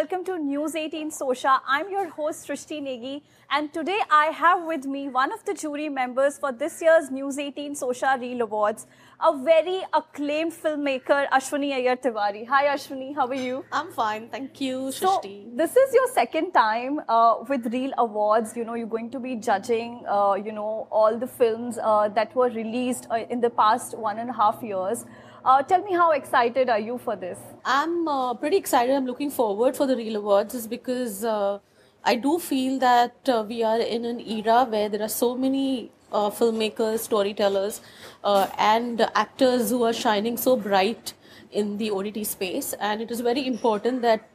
welcome to News 18 Showsha. I'm your host Shrishti Negi, and today I have with me one of the jury members for this year's News 18 Showsha Reel Awards, a very acclaimed filmmaker, Ashwiny Iyer Tiwari. Hi, Ashwiny, how are you? I'm fine, thank you, So, this is your second time uh, with Reel Awards. You know, you're going to be judging, uh, you know, all the films uh, that were released uh, in the past one and a half years. Uh, tell me how excited are you for this? I'm uh, pretty excited. I'm looking forward for the Reel Awards, is because uh, I do feel that uh, we are in an era where there are so many uh, filmmakers, storytellers, uh, and actors who are shining so bright in the OTT space, and it is very important that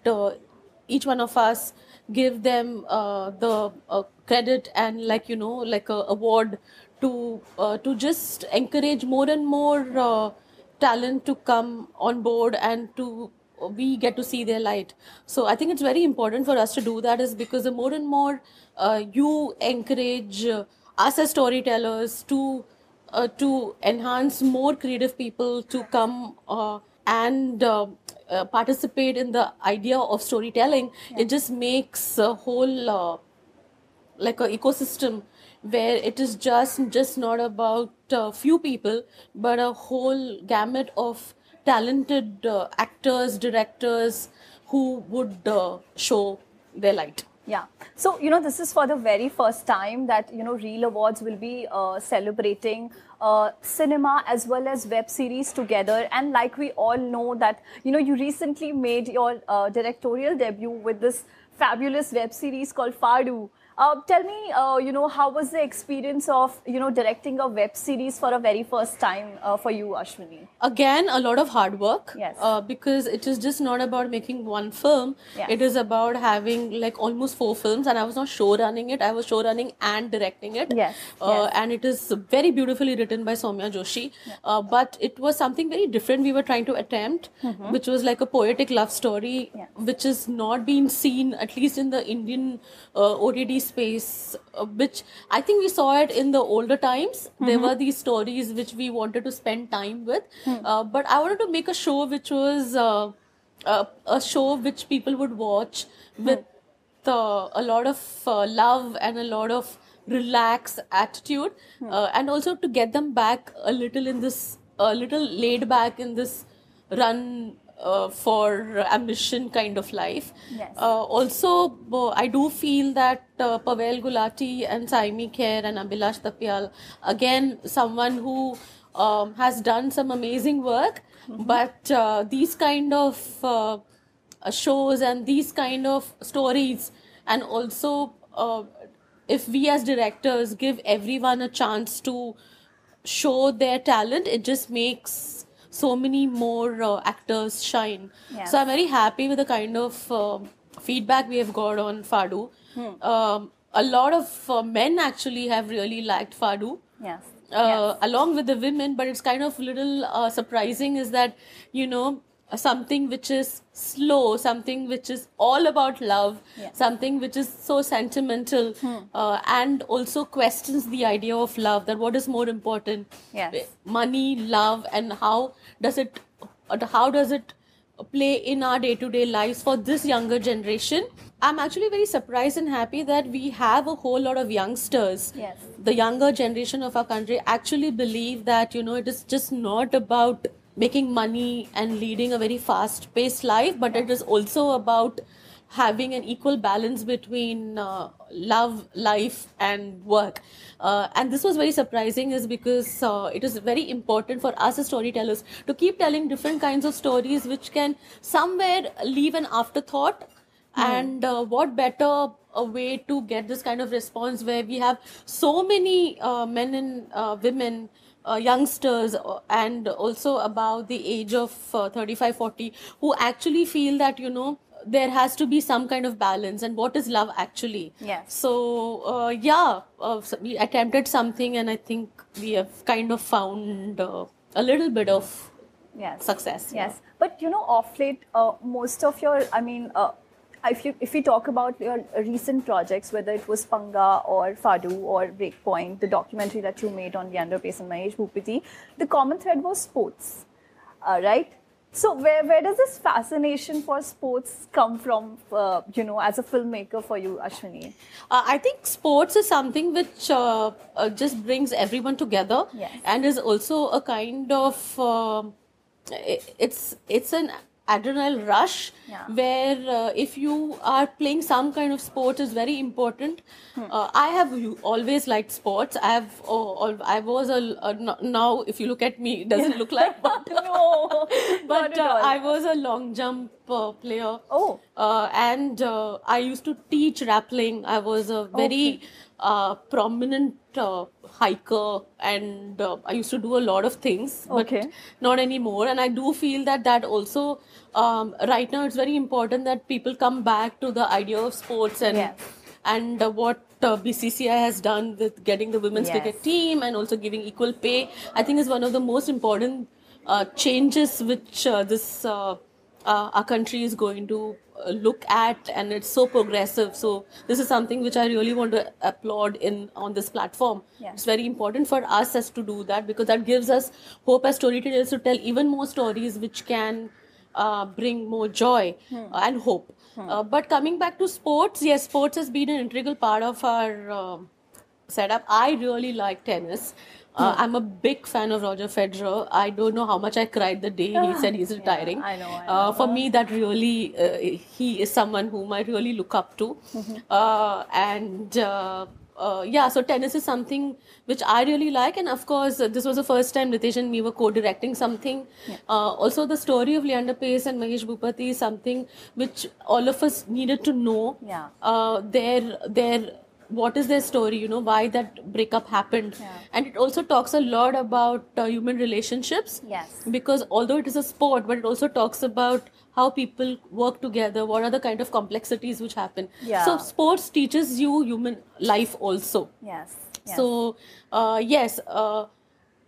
each one of us give them the credit and like you know like a award to to just encourage more and more talent to come on board and to we get to see their light. So i think it's very important for us to do that is because the more and more uh, you encourage uh, us as storytellers to uh, to enhance more creative people to come uh, and uh, uh, participate in the idea of storytelling it just makes a whole uh, like a ecosystem where it is just just not about a few people but a whole gamut of talented uh, actors directors who would uh, show their light Yeah. So, you know, this is for the very first time that, you know, Reel Awards will be uh, celebrating uh, cinema as well as web series together. And like we all know that, you know, you recently made your uh, directorial debut with this fabulous web series called Faadu. Uh, tell me, uh, you know, how was the experience of, you know, directing a web series for a very first time uh, for you, Ashwiny? again a lot of hard work Yes. uh, because it is just not about making one film Yes. it is about having like almost four films and i was not show running it i was show running and directing it Yes, Uh, yes. and it is very beautifully written by saumya joshi uh, but it was something very different we were trying to attempt which was like a poetic love story Mm-hmm. Yes. which is not being seen at least in the indian uh, ott space uh, which i think we saw it in the older times there Mm-hmm. were these stories which we wanted to spend time with Hmm. uh, but i wanted to make a show which was uh, uh, a show which people would watch Hmm. with uh, a lot of uh, love and a lot of relaxed attitude uh, and also to get them back a little in this a little laid back in this run uh, for ambition kind of life Yes. uh, also uh, i do feel that uh, pavail gulati and saiyami kher and abhilash Thapliyal, again someone who um, has done some amazing work but uh, these kind of uh, uh, shows and these kind of stories and also uh, if we as directors give everyone a chance to show their talent it just makes so many more uh, actors shine. Yes. so i'm very happy with the kind of um feedback we have got on faadu. Um, a lot of uh, men actually have really liked faadu. Yes. uh, along with the women but it's kind of a little uh, surprising is that you know something which is slow something which is all about love Yes. something which is so sentimental uh, and also questions the idea of love that what is more important Yes. money love and how does it uh, how does it play in our day-to-day lives for this younger generation i'm actually very surprised and happy that we have a whole lot of youngsters Yes. the younger generation of our country actually believe that you know it is just not about making money and leading a very fast paced life but it is also about having an equal balance between uh, love life and work. Uh, and this was very surprising is because uh, it is very important for us as storytellers to keep telling different kinds of stories which can somewhere leave an afterthought. And uh, what better a way to get this kind of response where we have so many uh, men and uh, women uh, youngsters uh, and also about the age of uh, 35 40 who actually feel that you know there has to be some kind of balance and what is love actually. Yeah so uh, yeah uh, we attempted something and i think we have kind of found uh, a little bit of Yes. success. Yes, but you know, off late, uh, most of your, I mean, uh, if you if we talk about your recent projects, whether it was Panga or Faadu or Breakpoint, the documentary that you made on Leander Paes and Mahesh Bhupathi, the common thread was sports, uh, right? So where where does this fascination for sports come from? Uh, you know, as a filmmaker for you, Ashwiny. Uh, I think sports is something which uh, uh, just brings everyone together, Yes. and is also a kind of um it's it's an adrenaline rush Yeah. where uh, if you are playing some kind of sport is very important. Hmm. Uh, I have always liked sports. I have oh, I was a, now if you look at me it doesn't look like but no, but uh. I was a long jump uh, player. Oh. Uh, and uh, I used to teach rappelling. I was a very uh, prominent uh, hiker, and uh, I used to do a lot of things. But Okay. not anymore. And I do feel that that also um, right now it's very important that people come back to the idea of sports and Yes. and uh, what uh, BCCI has done with getting the women's Yes. cricket team and also giving equal pay, I think is one of the most important uh, changes which uh, this uh, uh, our country is going to uh, look at, and it's so progressive. So this is something which I really want to applaud in on this platform. Yes. It's very important for us as to do that because that gives us hope as storytellers to tell even more stories which can uh, bring more joy Hmm. uh, and hope. Uh, but coming back to sports, yes, sports has been an integral part of our um setup. I really like tennis. Uh, Hmm. I'm a big fan of Roger Federer. I don't know how much I cried the day he said he's retiring. I know, I Uh, for me, that really, uh, he is someone whom I really look up to. Mm-hmm. Uh, and uh, uh, yeah, so tennis is something which I really like. And of course, uh, this was the first time Nitesh and me were co directing something. Uh, also, the story of Leander Paes and Mahesh Bhupathi is something which all of us needed to know. Yeah. Uh, their, their, what is their story, you know, why that breakup happened. Yeah. And it also talks a lot about uh, human relationships Yes. because although it is a sport but it also talks about how people work together what are the kind of complexities which happen Yeah. so sports teaches you human life also Yes. yes. so uh, yes uh,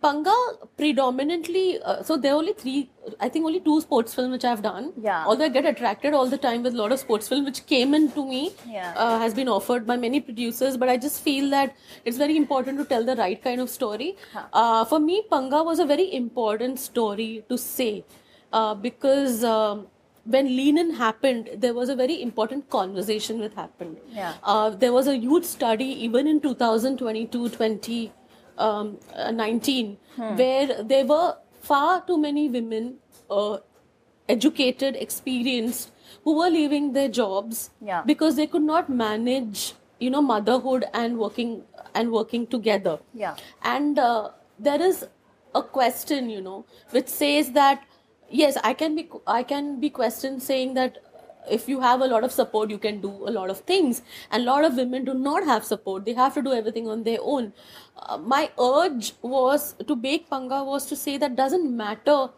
panga predominantly uh, so there are only three i think only two sports films which i've done Yeah. although i get attracted all the time with a lot of sports film which came into me Yeah. uh, has been offered by many producers but i just feel that it's very important to tell the right kind of story uh, for me panga was a very important story to say uh, because um, when lean-in happened there was a very important conversation that happened Yeah. uh, there was a huge study even in 2022 20 um, uh, 19 where there were far too many women uh, educated experienced who were leaving their jobs Yeah. because they could not manage you know motherhood and working and working together Yeah. and uh, there is a question you know which says that yes i can be i can be questioned saying that if you have a lot of support you can do a lot of things. And a lot of women do not have support. They have to do everything on their own. Uh, my urge was to bake panga was to say that doesn't matter.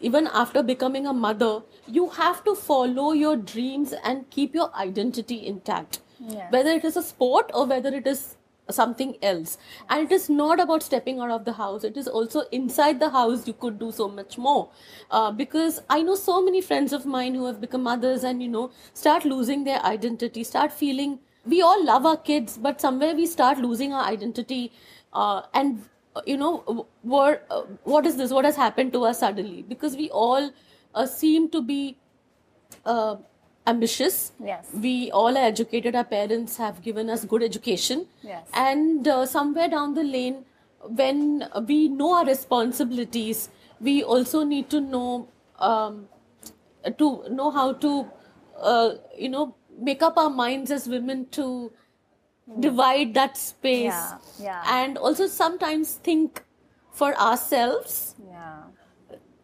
Even after becoming a mother, you have to follow your dreams and keep your identity intact. Yeah. Whether it is a sport or whether it is something else. And it is not about stepping out of the house, it is also inside the house you could do so much more. Uh, because I know so many friends of mine who have become mothers and, you know, start losing their identity, start feeling we all love our kids, but somewhere we start losing our identity. Uh, and uh, you know what uh, what is this what has happened to us suddenly because we all uh, seem to be uh, ambitious Yes. we all are educated our parents have given us good education Yes. and uh, somewhere down the lane when we know our responsibilities we also need to know um, to know how to uh, you know make up our minds as women to divide that space Yeah, yeah. and also sometimes think for ourselves Yeah.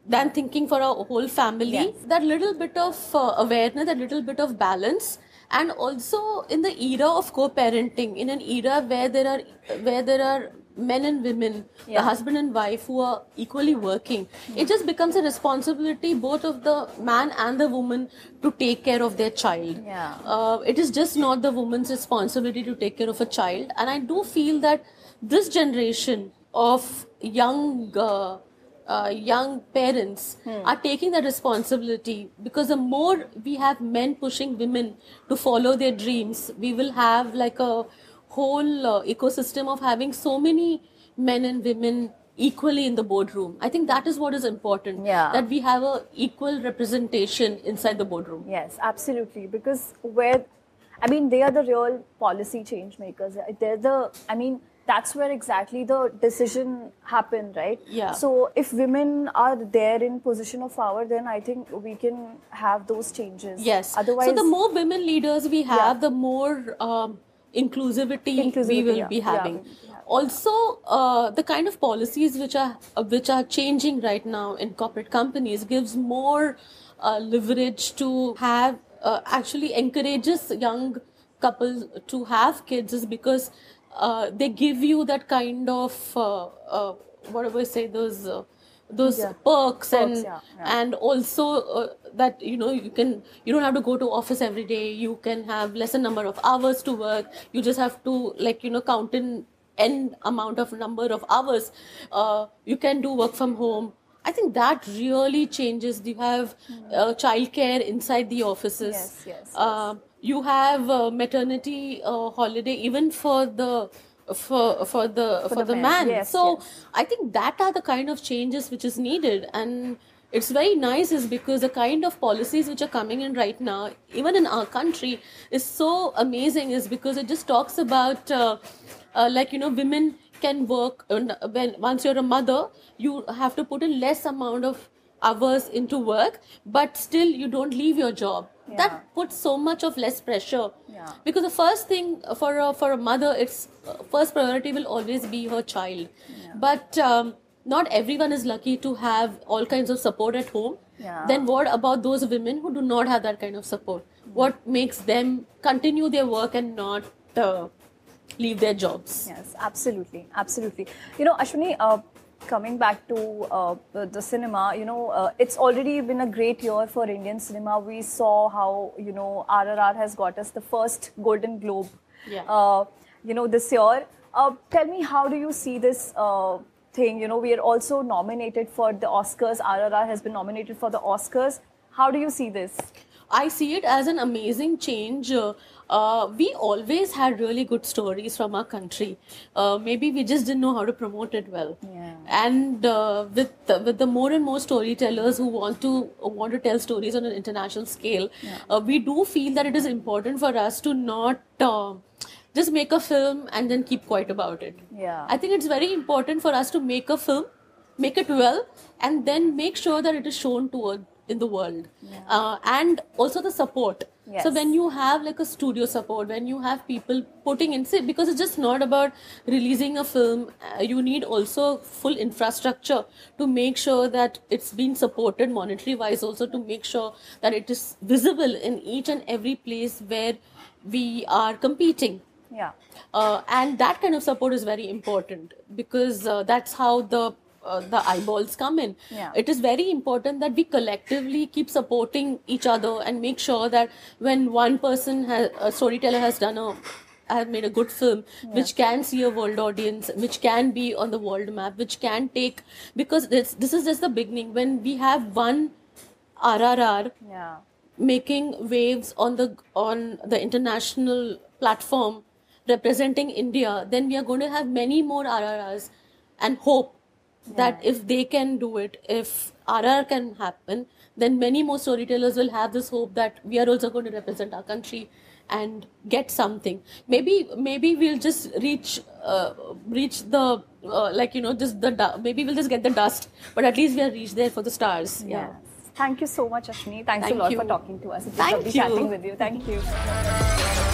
Than thinking for our whole family. Yes. that little bit of uh, awareness that little bit of balance. And also in the era of co-parenting in an era where there are where there are men and women the husband and wife who are equally working it just becomes a responsibility both of the man and the woman to take care of their child. Yeah. uh, it is just not the woman's responsibility to take care of a child. And i do feel that this generation of young uh, uh, young parents are taking that responsibility because the more we have men pushing women to follow their dreams we will have like a whole uh, ecosystem of having so many men and women equally in the boardroom. I think that is what is important. Yeah. That we have a equal representation inside the boardroom. Yes, absolutely. Because where, I mean, they are the real policy change makers. They're the, I mean, that's where exactly the decision happened, right? Yeah. So if women are there in position of power, then I think we can have those changes. Yes. Otherwise, so the more women leaders we have, Yeah. the more um, inclusivity, we will yeah. be having. will. Also, uh, the kind of policies which are uh, which are changing right now in corporate companies gives more uh, leverage to have uh, actually encourages young couples to have kids is because uh, they give you that kind of uh, uh, what do I say those. Uh, those Yeah. perks, and yeah, yeah. and also uh, that you know you can you don't have to go to office every day you can have lesser number of hours to work you just have to like you know count in n amount of number of hours uh, you can do work from home i think that really changes you have uh, childcare inside the offices Yes, yes, Uh, you have uh, maternity uh, holiday even for the for for the for, the the, men. man Yes, so yes. I think that are the kind of changes which is needed, and it's very nice is because the kind of policies which are coming in right now, even in our country, is so amazing. Is because it just talks about uh, uh, like you know women can work and when once you're a mother, you have to put in less amount of hours into work, but still you don't leave your job. Yeah. That puts so much of less pressure Yeah. because the first thing for a, for a mother its uh, first priority will always be her child but um, not everyone is lucky to have all kinds of support at home Yeah. then what about those women who do not have that kind of support what makes them continue their work and not uh, leave their jobs Yes, absolutely, absolutely. You know, Ashwiny, uh, coming back to uh, the cinema, you know, uh, it's already been a great year for Indian cinema. We saw how you know RRR has got us the first Golden Globe. Yeah. Uh, you know, this year. Uh, tell me, how do you see this? Uh, thing you know we are also nominated for the oscars rrr has been nominated for the oscars how do you see this I see it as an amazing change. Uh, we always had really good stories from our country. Uh, maybe we just didn't know how to promote it well. Yeah. And uh, with the, with the more and more storytellers who want to want to tell stories on an international scale, uh, we do feel that it is important for us to not. Uh, just make a film and then keep quiet about it. Yeah. I think it's very important for us to make a film, make it well, and then make sure that it is shown to a, in the world. Uh, and also the support. Yes. So when you have like a studio support, when you have people putting in, say, because it's just not about releasing a film, uh, you need also full infrastructure to make sure that it's been supported monetary wise, also to make sure that it is visible in each and every place where we are competing yeah uh, and that kind of support is very important because uh, that's how the uh, the eyeballs come in. Yeah. it is very important that we collectively keep supporting each other and make sure that when one person has a storyteller has done a have made a good film which can see a world audience which can be on the world map which can take because this this is just the beginning. When we have one rrr yeah. making waves on the on the international platform representing India, then we are going to have many more RRRs and hope that if they can do it, if RR can happen, then many more storytellers will have this hope that we are also going to represent our country and get something. Maybe maybe we'll just reach uh, reach the uh, like you know just the du- maybe we'll just get the dust, but at least we are reached there for the stars. Yeah. Yes. Thank you so much, Ashwiny. Thanks Thank a lot you. for talking to us. It was Thank lovely you. chatting with you. Thank you.